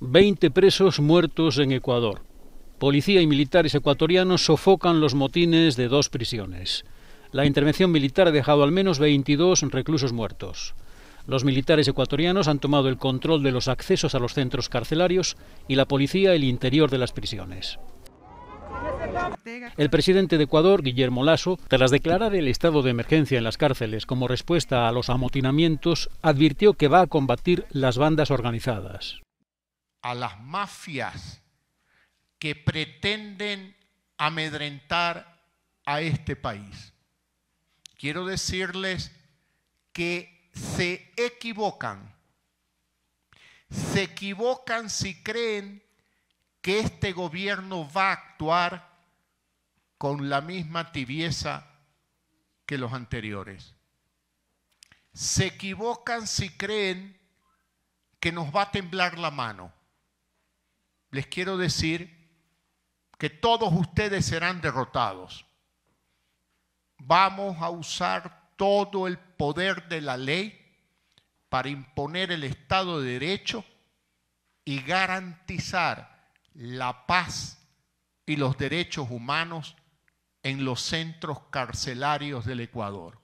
20 presos muertos en Ecuador. Policía y militares ecuatorianos sofocan los motines de dos prisiones. La intervención militar ha dejado al menos 22 reclusos muertos. Los militares ecuatorianos han tomado el control de los accesos a los centros carcelarios y la policía el interior de las prisiones. El presidente de Ecuador, Guillermo Lasso, tras declarar el estado de emergencia en las cárceles como respuesta a los amotinamientos, advirtió que va a combatir las bandas organizadas. A las mafias que pretenden amedrentar a este país. Quiero decirles que se equivocan. Se equivocan si creen que este gobierno va a actuar con la misma tibieza que los anteriores. Se equivocan si creen que nos va a temblar la mano. Les quiero decir que todos ustedes serán derrotados. Vamos a usar todo el poder de la ley para imponer el Estado de Derecho y garantizar la paz y los derechos humanos en los centros carcelarios del Ecuador.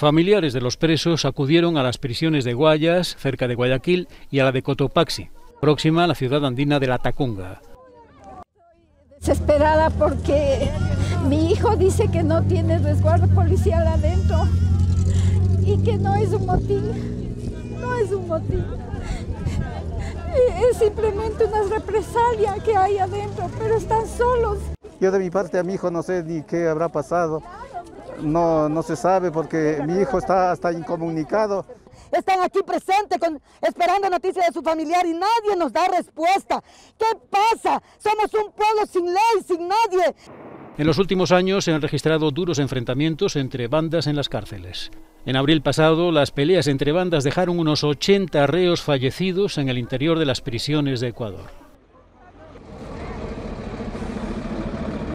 Familiares de los presos acudieron a las prisiones de Guayas, cerca de Guayaquil, y a la de Cotopaxi, próxima a la ciudad andina de La Tacunga. Desesperada porque mi hijo dice que no tiene resguardo policial adentro y que no es un motín, no es un motín. Es simplemente una represalia que hay adentro, pero están solos. Yo de mi parte a mi hijo no sé ni qué habrá pasado. No, no se sabe porque mi hijo está, está incomunicado. Están aquí presentes con, esperando noticias de su familiar y nadie nos da respuesta. ¿Qué pasa? Somos un pueblo sin ley, sin nadie. En los últimos años se han registrado duros enfrentamientos entre bandas en las cárceles. En abril pasado, las peleas entre bandas dejaron unos 80 reos fallecidos en el interior de las prisiones de Ecuador.